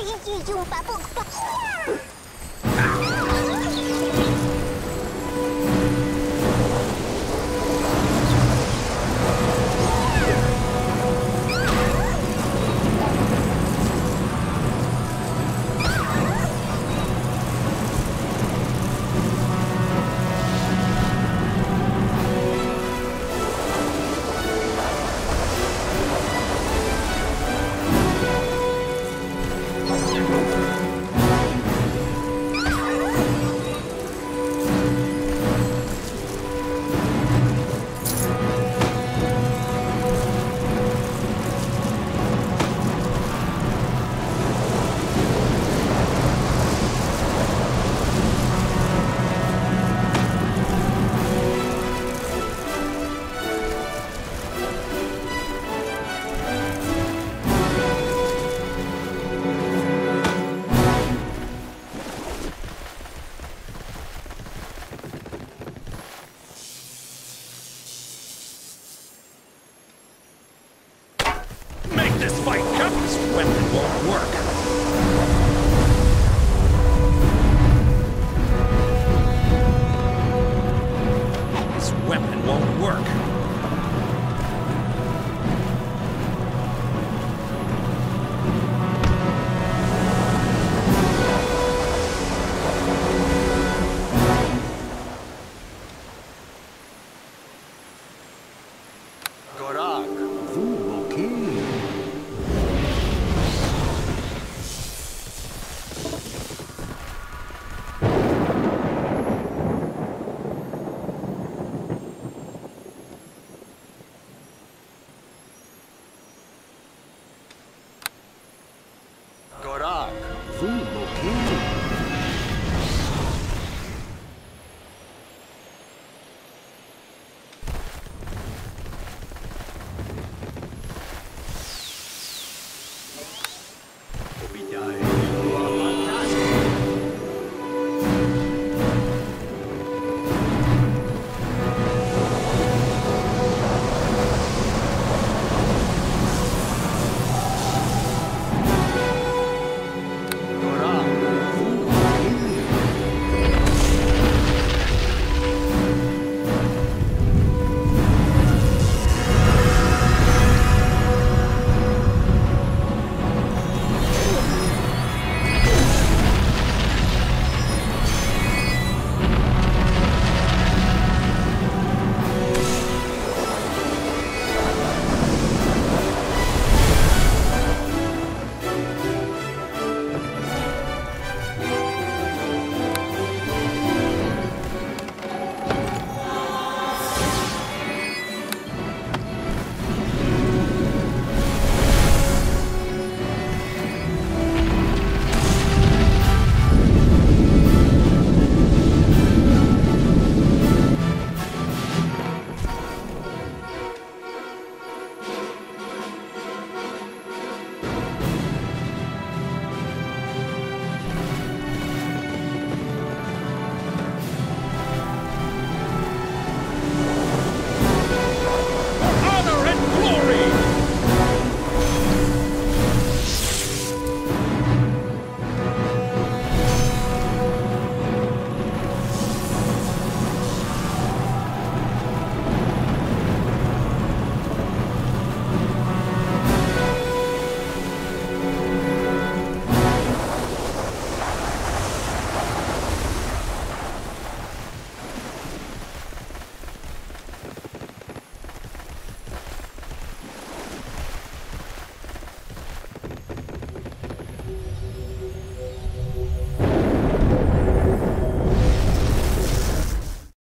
Юрий Юрий Попуг. Make this fight count! This weapon won't work. This weapon won't work.